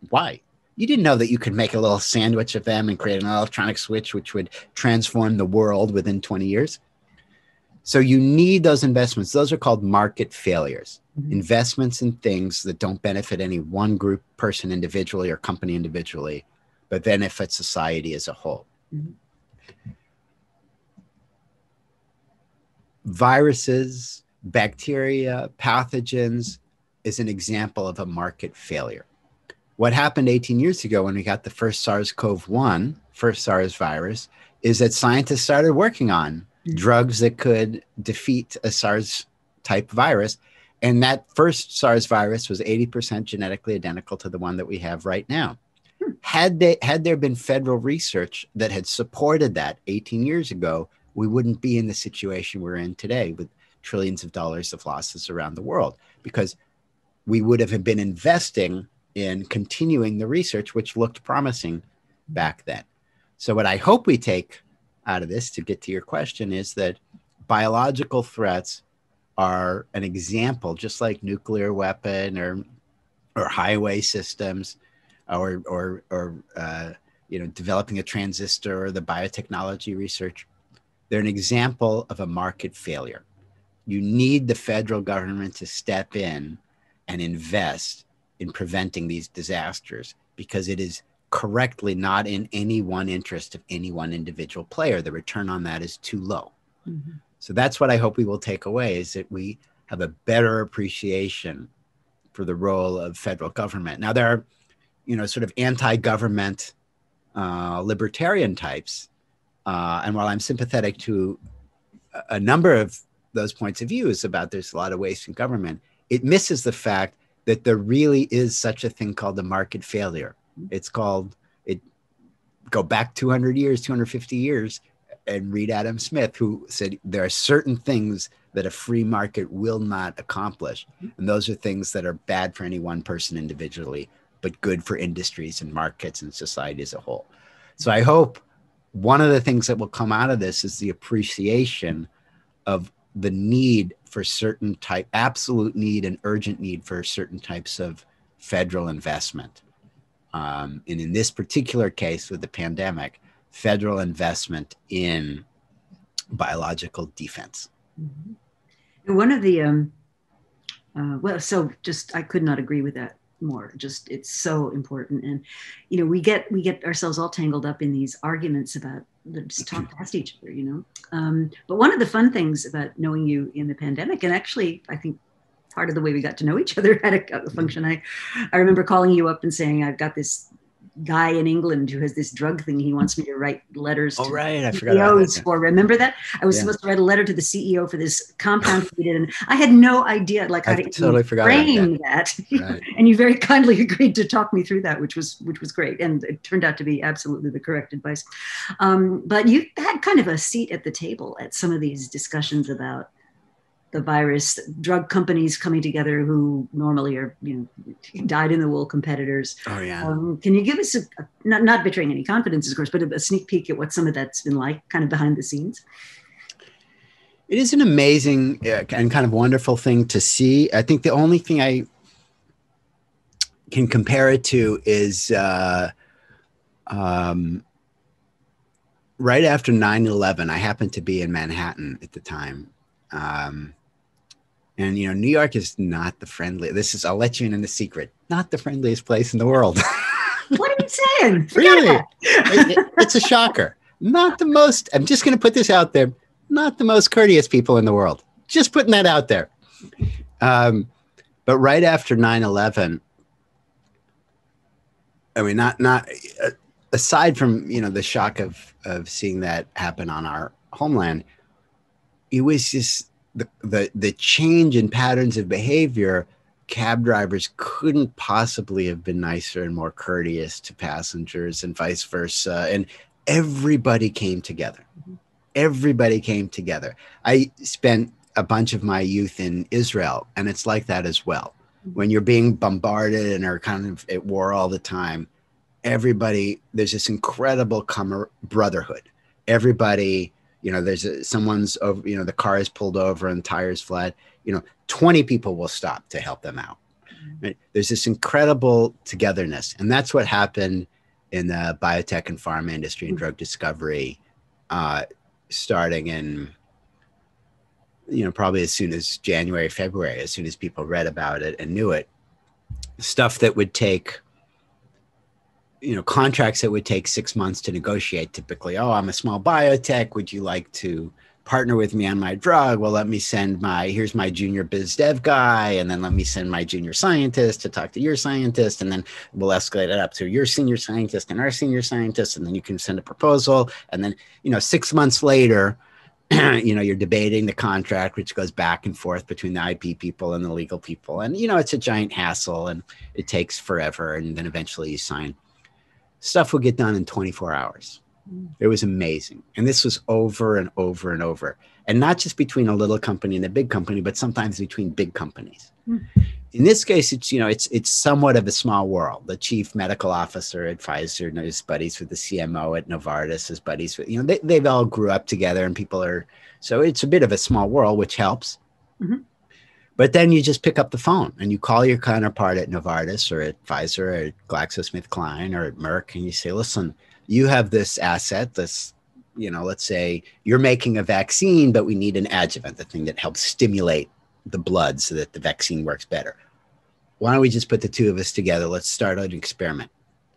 Why? You didn't know that you could make a little sandwich of them and create an electronic switch which would transform the world within 20 years. So you need those investments. Those are called market failures. Mm-hmm. Investments in things that don't benefit any one group, person individually or company individually, but benefit society as a whole. Mm-hmm. Viruses, bacteria, pathogens is an example of a market failure. What happened 18 years ago when we got the first SARS CoV 1, first SARS virus, is that scientists started working on mm-hmm. drugs that could defeat a SARS type virus. And that first SARS virus was 80% genetically identical to the one that we have right now. Hmm. Had, they, had there been federal research that had supported that 18 years ago, we wouldn't be in the situation we're in today with trillions of dollars of losses around the world because we would have been investing in continuing the research, which looked promising back then. So, what I hope we take out of this to get to your question is that biological threats are an example, just like nuclear weapon or or highway systems, or or or uh, you know developing a transistor or the biotechnology research. They're an example of a market failure you need the federal government to step in and invest in preventing these disasters because it is correctly not in any one interest of any one individual player. The return on that is too low. Mm-hmm. So that's what I hope we will take away is that we have a better appreciation for the role of federal government. Now there are, you know, sort of anti-government uh, libertarian types, uh, and while I'm sympathetic to a number of those points of view is about there's a lot of waste in government. It misses the fact that there really is such a thing called the market failure. Mm-hmm. It's called it go back 200 years, 250 years and read Adam Smith who said there are certain things that a free market will not accomplish. Mm-hmm. And those are things that are bad for any one person individually, but good for industries and markets and society as a whole. So I hope one of the things that will come out of this is the appreciation of the need for certain type absolute need and urgent need for certain types of federal investment. Um, and in this particular case with the pandemic federal investment in biological defense. Mm-hmm. one of the um, uh, well so just i could not agree with that more just it's so important. And you know we get we get ourselves all tangled up in these arguments about just talk past each other you know? Um, but one of the fun things about knowing you in the pandemic and actually i think part of the way we got to know each other at a, a function. I, I remember calling you up and saying, I've got this guy in England who has this drug thing. He wants me to write letters oh, to right. I forgot that. for. Remember that? I was Yeah. supposed to write a letter to the CEO for this compound we did, and I had no idea like how I to totally forgot frame that. Right. and you very kindly agreed to talk me through that, which was which was great, and it turned out to be absolutely the correct advice. Um, but you had kind of a seat at the table at some of these discussions about the virus, drug companies coming together who normally are you know dyed in the wool competitors. Oh, yeah. Um, can you give us a, a not not betraying any confidences, of course, but a, a sneak peek at what some of that's been like, kind of behind the scenes? It is an amazing uh, and kind of wonderful thing to see. I think the only thing I can compare it to is uh, um, right after 9 11. I happened to be in Manhattan at the time. Um, and, you know, New York is not the friendly. This is, I'll let you in on the secret, not the friendliest place in the world. What are you saying? Really? It- it- it's a shocker. Not the most, I'm just going to put this out there, not the most courteous people in the world. Just putting that out there. Um, but right after 9 11, I mean, not, not, uh, aside from, you know, the shock of, of seeing that happen on our homeland, it was just the, the, the change in patterns of behavior cab drivers couldn't possibly have been nicer and more courteous to passengers and vice versa. And everybody came together. Everybody came together. I spent a bunch of my youth in Israel, and it's like that as well. When you're being bombarded and are kind of at war all the time, everybody, there's this incredible brotherhood. Everybody, you know, there's a, someone's over, you know, the car is pulled over and tires flat. You know, 20 people will stop to help them out. Right? There's this incredible togetherness. And that's what happened in the biotech and pharma industry and drug discovery, uh, starting in, you know, probably as soon as January, February, as soon as people read about it and knew it. Stuff that would take, you know, contracts that would take six months to negotiate typically. Oh, I'm a small biotech. Would you like to partner with me on my drug well let me send my here's my junior biz dev guy and then let me send my junior scientist to talk to your scientist and then we'll escalate it up to your senior scientist and our senior scientist and then you can send a proposal and then you know six months later you know you're debating the contract which goes back and forth between the ip people and the legal people and you know it's a giant hassle and it takes forever and then eventually you sign stuff would get done in 24 hours it was amazing. And this was over and over and over. And not just between a little company and a big company, but sometimes between big companies. Mm. In this case, it's you know, it's it's somewhat of a small world. The chief medical officer at Pfizer knows buddies with the CMO at Novartis, is buddies with, you know, they, they've all grew up together and people are so it's a bit of a small world, which helps. Mhm. But then you just pick up the phone and you call your counterpart at Novartis or at Pfizer or at GlaxoSmithKline or at Merck and you say, listen, you have this asset, this, you know, let's say you're making a vaccine, but we need an adjuvant, the thing that helps stimulate the blood so that the vaccine works better. Why don't we just put the two of us together? Let's start an experiment.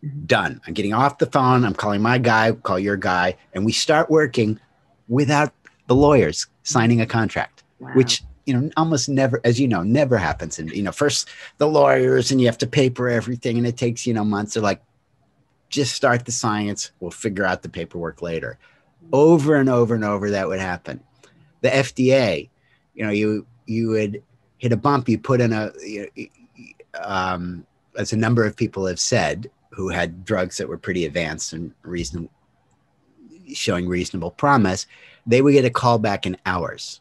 Mhm. Done. I'm getting off the phone. I'm calling my guy, call your guy, and we start working without the lawyers signing a contract Wow. which you know almost never as you know never happens. And you know first the lawyers and you have to paper everything and it takes you know months. They're like just start the science. We'll figure out the paperwork later. Over and over and over that would happen. The fda you know you you would hit a bump. You put in a you know, um, as a number of people have said who had drugs that were pretty advanced and reason showing reasonable promise they would get a call back in hours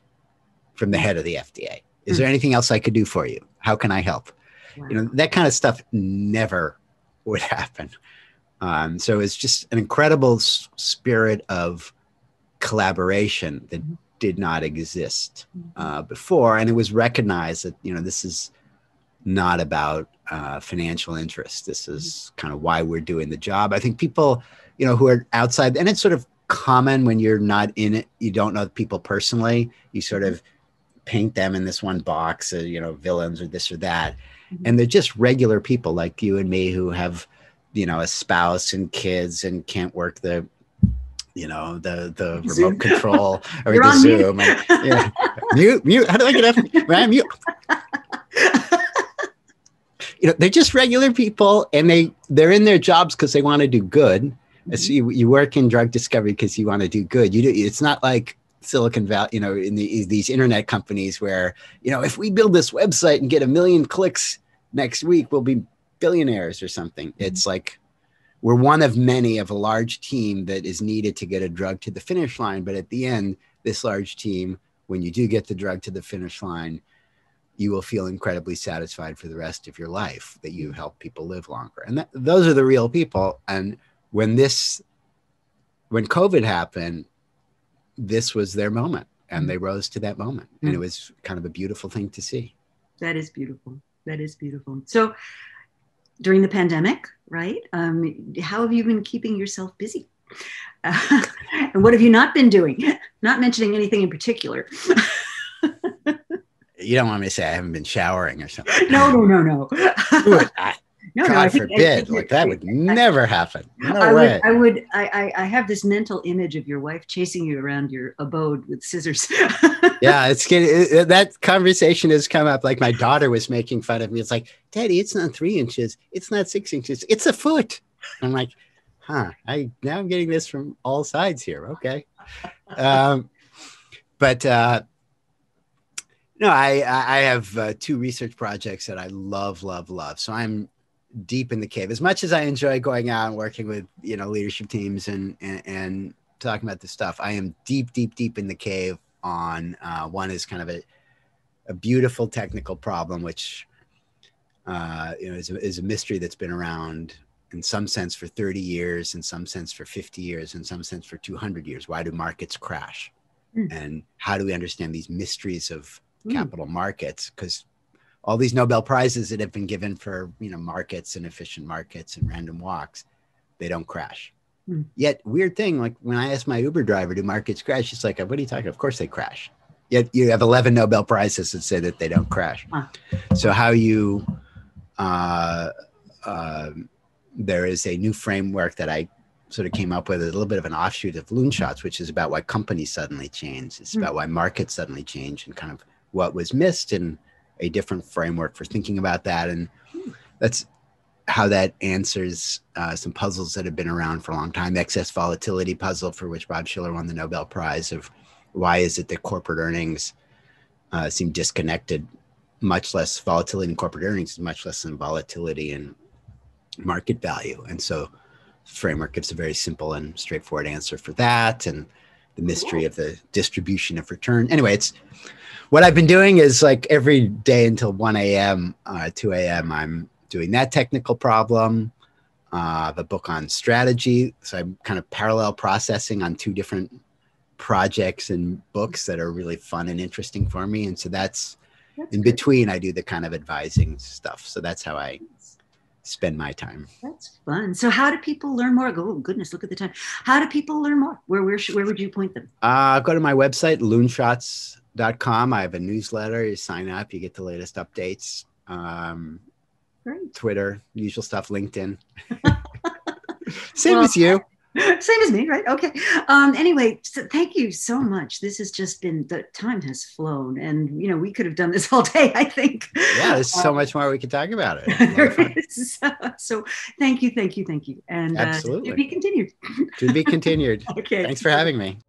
from the head of the FDA. Is there anything else I could do for you? How can I help? Wow. You know, that kind of stuff never would happen. Um, so it's just an incredible s- spirit of collaboration that Mhm. did not exist uh, before. And it was recognized that, you know, this is not about uh, financial interest. This is kind of why we're doing the job. I think people, you know, who are outside, and it's sort of common when you're not in it, you don't know the people personally, you sort of paint them in this one box, uh, you know, villains or this or that. Mhm. And they're just regular people like you and me who have, you know, a spouse and kids and can't work the, you know, the the Zoom. remote control or the on mute. Zoom. And, yeah. mute, mute. How do I get up? Right, mute. you know they're just regular people and they they're in their jobs because they want to do good mm-hmm. so you, you work in drug discovery because you want to do good you do it's not like silicon valley you know in the, these internet companies where you know if we build this website and get a million clicks next week we'll be billionaires or something mm-hmm. it's like we're one of many of a large team that is needed to get a drug to the finish line but at the end this large team when you do get the drug to the finish line you will feel incredibly satisfied for the rest of your life that you help people live longer. And that, those are the real people. And when this, when COVID happened, this was their moment and they rose to that moment. Mm-hmm. And it was kind of a beautiful thing to see. That is beautiful. That is beautiful. So during the pandemic, right? Um, how have you been keeping yourself busy? Uh, and what have you not been doing? Not mentioning anything in particular. you don't want me to say I haven't been showering or something. No, no, no, no. I, no, God no, think, forbid, like that would never happen. No I way. would, I would, I, I have this mental image of your wife chasing you around your abode with scissors. yeah, it's it, that conversation has come up. Like my daughter was making fun of me. It's like, Daddy, it's not three inches, it's not six inches, it's a foot. I'm like, huh? I now I'm getting this from all sides here. Okay, um, but uh, no, I I have uh, two research projects that I love, love, love. So I'm deep in the cave. As much as I enjoy going out and working with you know leadership teams and and, and talking about this stuff, I am deep, deep, deep in the cave. On uh, one is kind of a a beautiful technical problem, which uh, you know is a, is a mystery that's been around in some sense for 30 years, in some sense for 50 years, in some sense for 200 years. Why do markets crash? Mm. And how do we understand these mysteries of mm. capital markets because all these Nobel prizes that have been given for you know markets and efficient markets and random walks, they don't crash. Mm. Yet weird thing, like when I ask my Uber driver, do markets crash? She's like, what are you talking? Of course they crash. Yet you have 11 Nobel prizes that say that they don't crash. Huh. So how you, uh, uh, there is a new framework that I sort of came up with a little bit of an offshoot of Loonshots, which is about why companies suddenly change. It's mm. about why markets suddenly change and kind of what was missed and a different framework for thinking about that. And that's how that answers uh, some puzzles that have been around for a long time. Excess volatility puzzle, for which Bob Shiller won the Nobel Prize, of why is it that corporate earnings uh, seem disconnected, much less volatility in corporate earnings, is much less than volatility in market value. And so, framework gives a very simple and straightforward answer for that, and the mystery of the distribution of return. Anyway, it's what I've been doing is like every day until 1 a.m., uh, 2 a.m., I'm doing that technical problem, uh, the book on strategy. So I'm kind of parallel processing on two different projects and books that are really fun and interesting for me. And so that's, that's in good. between, I do the kind of advising stuff. So that's how I spend my time. That's fun. So how do people learn more? Oh goodness, look at the time. How do people learn more? Where where where would you point them? Uh, go to my website, loonshots com. I have a newsletter. You sign up, you get the latest updates. Um, Great. Twitter, usual stuff, LinkedIn. Same well, as you. Same as me, right? Okay. Um, anyway, so thank you so much. This has just been the time has flown, and you know we could have done this all day. I think. Yeah, there's um, so much more we could talk about it. so, thank you, thank you, thank you, and absolutely uh, to be continued. to be continued. okay. Thanks for having me.